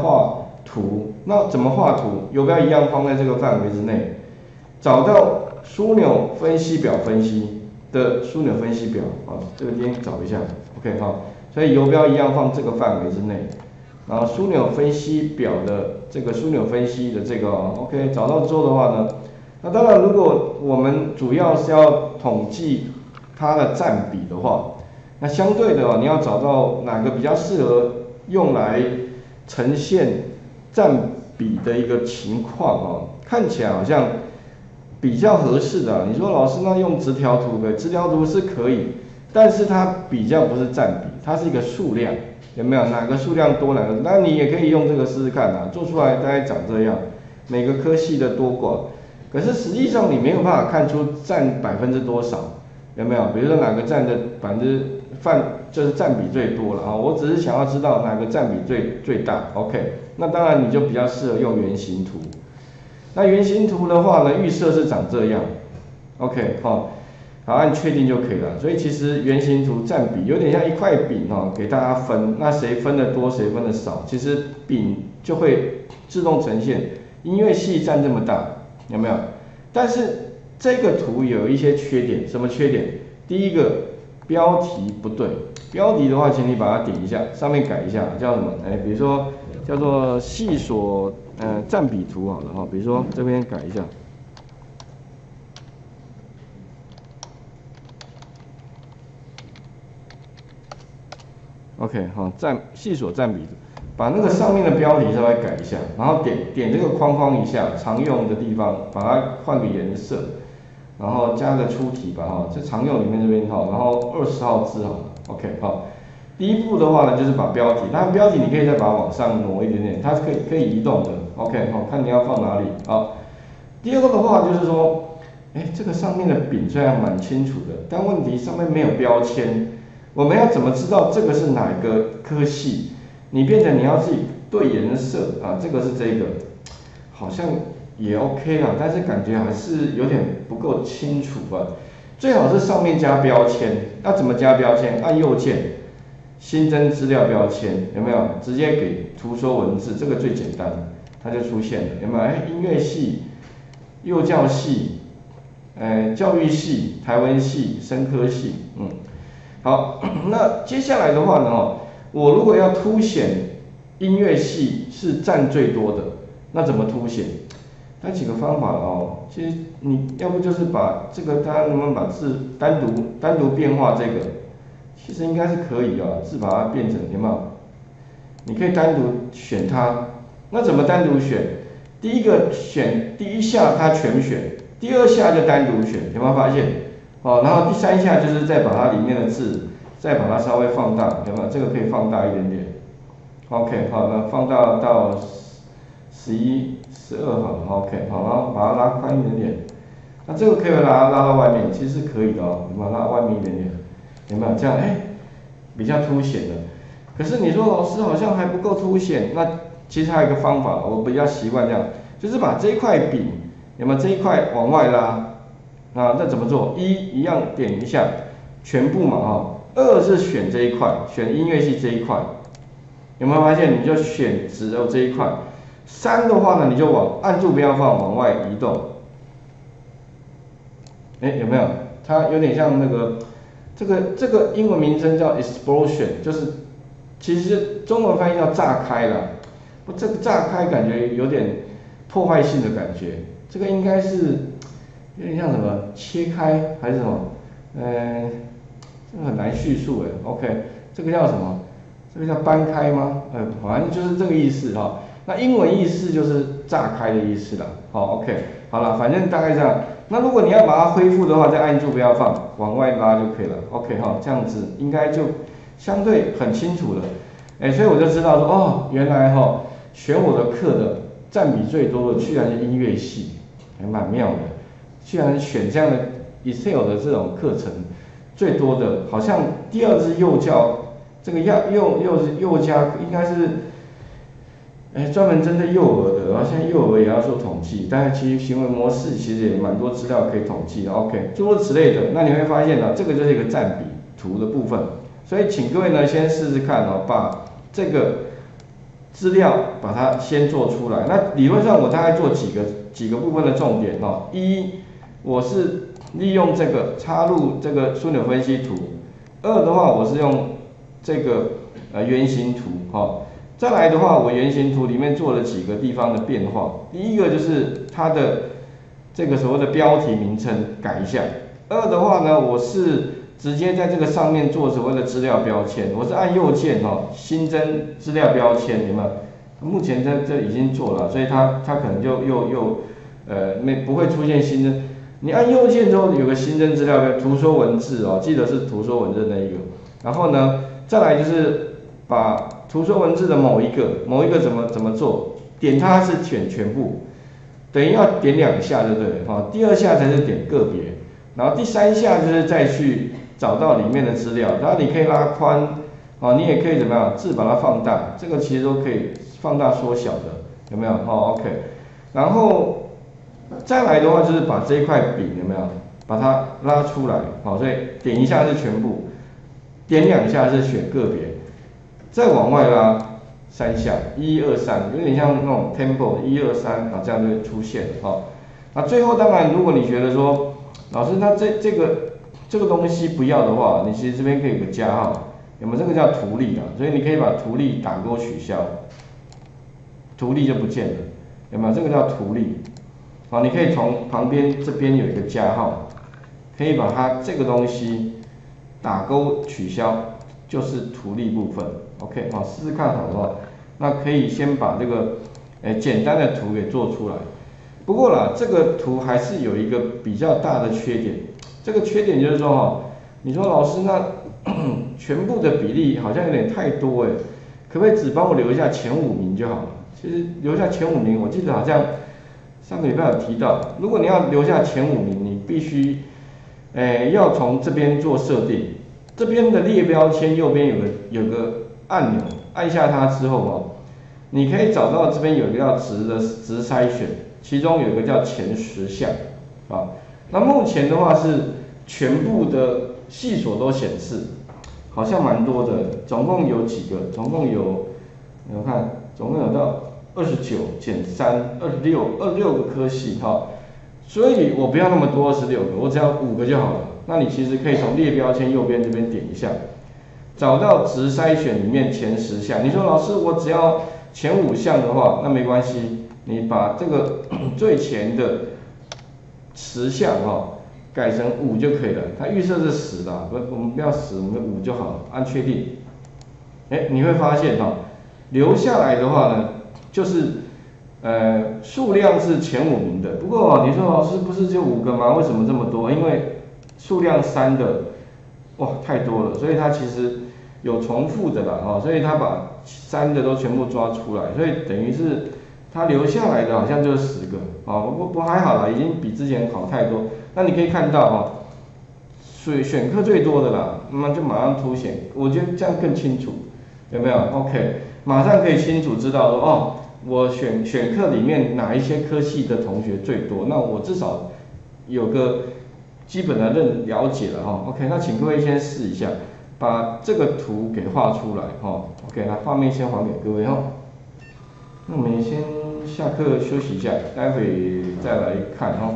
画图，那怎么画图？游标一样放在这个范围之内，找到枢纽分析表分析的枢纽分析表啊，这个先找一下，OK 哈，所以游标一样放这个范围之内，然后枢纽分析表的这个枢纽分析的这个 OK 找到之后的话呢，那当然如果我们主要是要统计它的占比的话，那相对的你要找到哪个比较适合用来呈现占比的一个情况啊，看起来好像比较合适的。你说老师那用直条图呗，直条图是可以，但是它比较不是占比，它是一个数量，有没有？哪个数量多哪个？那你也可以用这个试试看啊，做出来大概长这样，每个科系的多寡，可是实际上你没有办法看出占百分之多少，有没有？比如说哪个占的百分之范就是占比最多了啊，我只是想要知道哪个占比最最大，OK，那当然你就比较适合用圆形图。那圆形图的话呢，预设是长这样，OK，好，好按确定就可以了。所以其实圆形图占比有点像一块饼哦，给大家分，那谁分的多谁分的少，其实饼就会自动呈现。音乐系占这么大，有没有？但是这个图有一些缺点，什么缺点？第一个。标题不对，标题的话，请你把它点一下，上面改一下，叫什么？哎，比如说叫做细所呃占比图好了哈，比如说这边改一下。OK，好，占细所占比图，把那个上面的标题稍微改一下，然后点点这个框框一下，常用的地方把它换个颜色。然后加个出题吧哈，这常用里面这边哈，然后二十号字好了，OK 好。第一步的话呢，就是把标题，那标题你可以再把它往上挪一点点，它是可以可以移动的，OK 好，看你要放哪里好。第二个的话就是说，哎，这个上面的饼虽然蛮清楚的，但问题上面没有标签，我们要怎么知道这个是哪个科系？你变成你要自己对颜色啊，这个是这个，好像。也 OK 啦，但是感觉还是有点不够清楚吧。最好是上面加标签，那怎么加标签？按右键新增资料标签，有没有？直接给图说文字，这个最简单，它就出现了，有没有？哎，音乐系、幼教系、呃，教育系、台湾系、生科系，嗯，好，那接下来的话呢，我如果要凸显音乐系是占最多的，那怎么凸显？那几个方法哦，其实你要不就是把这个，大家能不能把字单独单独变化这个？其实应该是可以啊，字把它变成有没有？你可以单独选它，那怎么单独选？第一个选第一下它全选，第二下就单独选，有没有发现？哦，然后第三下就是再把它里面的字再把它稍微放大，有没有？这个可以放大一点点。OK，好，那放大到十一。十二号，OK，好，然后把它拉宽一点点，那这个可以把它拉到外面，其实可以的哦，你把它拉外面一点点，有没有这样？哎，比较凸显的。可是你说老师好像还不够凸显，那其实还有一个方法，我比较习惯这样，就是把这一块饼，有没有这一块往外拉？啊，那怎么做？一一样点一下，全部嘛哈。二是选这一块，选音乐系这一块，有没有发现？你就选只有这一块。三的话呢，你就往按住不要放，往外移动。哎，有没有？它有点像那个，这个这个英文名称叫 explosion，就是其实中文翻译叫炸开了。不，这个炸开感觉有点破坏性的感觉。这个应该是有点像什么切开还是什么？嗯，这个很难叙述哎。OK，这个叫什么？这个叫搬开吗？呃，反正就是这个意思哈。那英文意思就是炸开的意思了，好，OK，好了，反正大概这样。那如果你要把它恢复的话，再按住不要放，往外拉就可以了，OK 哈，这样子应该就相对很清楚了。哎，所以我就知道说，哦，原来哈选我的课的占比最多的居然是音乐系，还蛮妙的。居然选这样的 Excel 的这种课程最多的，好像第二是幼教，这个幼幼幼幼家应该是。哎，专门针对幼儿的，然后现在幼儿也要做统计，但是其实行为模式其实也蛮多资料可以统计的，OK，诸如此类的，那你会发现呢，这个就是一个占比图的部分，所以请各位呢先试试看哦，把这个资料把它先做出来。那理论上我大概做几个几个部分的重点哦。一，我是利用这个插入这个枢纽分析图。二的话，我是用这个呃圆形图哈。再来的话，我原型图里面做了几个地方的变化。第一个就是它的这个所谓的标题名称改一下。二的话呢，我是直接在这个上面做所谓的资料标签，我是按右键哈，新增资料标签，你们？目前这这已经做了，所以它它可能就又又呃没不会出现新增。你按右键之后有个新增资料标图说文字哦，记得是图说文字那一个。然后呢，再来就是把图说文字的某一个某一个怎么怎么做，点它是选全部，等于要点两下就对不对？哈，第二下才是点个别，然后第三下就是再去。找到里面的资料，然后你可以拉宽，啊，你也可以怎么样，字把它放大，这个其实都可以放大缩小的，有没有？好，OK。然后再来的话就是把这一块饼有没有，把它拉出来，好，所以点一下是全部，点两下是选个别，再往外拉三下，一二三，有点像那种 tempo，一二三，啊，这样就会出现，好。那最后当然，如果你觉得说，老师，那这这个。这个东西不要的话，你其实这边可以有个加号，有没有？这个叫图例啊，所以你可以把图例打勾取消，图例就不见了，有没有？这个叫图例，啊，你可以从旁边这边有一个加号，可以把它这个东西打勾取消，就是图例部分，OK，好，试试看好不好？那可以先把这个诶简单的图给做出来，不过啦，这个图还是有一个比较大的缺点。这个缺点就是说哈，你说老师那 全部的比例好像有点太多哎，可不可以只帮我留下前五名就好了？其实留下前五名，我记得好像上个礼拜有提到，如果你要留下前五名，你必须诶要从这边做设定，这边的列标签右边有个有个按钮，按下它之后哦，你可以找到这边有一个叫值的值筛选，其中有一个叫前十项啊。那目前的话是全部的细所都显示，好像蛮多的，总共有几个？总共有，你看，总共有到二十九减三，二十六，二六个科系哈。所以我不要那么多二十六个，我只要五个就好了。那你其实可以从列标签右边这边点一下，找到值筛选里面前十项。你说老师，我只要前五项的话，那没关系，你把这个 最前的。十项哈，改成五就可以了。它预设是十的，不，我们不要十，我们五就好了。按确定，哎，你会发现哈，留下来的话呢，就是呃数量是前五名的。不过你说老师不是就五个吗？为什么这么多？因为数量三的，哇，太多了，所以它其实有重复的啦哈，所以它把三的都全部抓出来，所以等于是。它留下来的好像就十个，啊，不不还好啦，已经比之前好太多。那你可以看到哈，选选课最多的啦，那就马上凸显，我觉得这样更清楚，有没有？OK，马上可以清楚知道说，哦，我选选课里面哪一些科系的同学最多，那我至少有个基本的认了解了哈。OK，那请各位先试一下，把这个图给画出来哈。OK，那画面先还给各位哈。那我们先。下课休息一下，待会再来看哈。